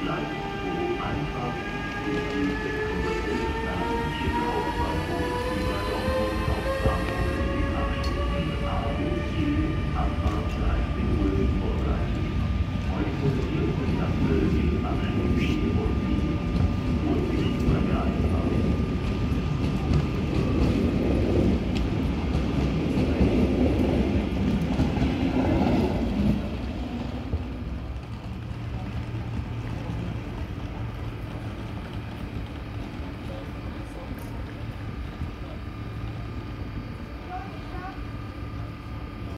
Bleibt so einfach.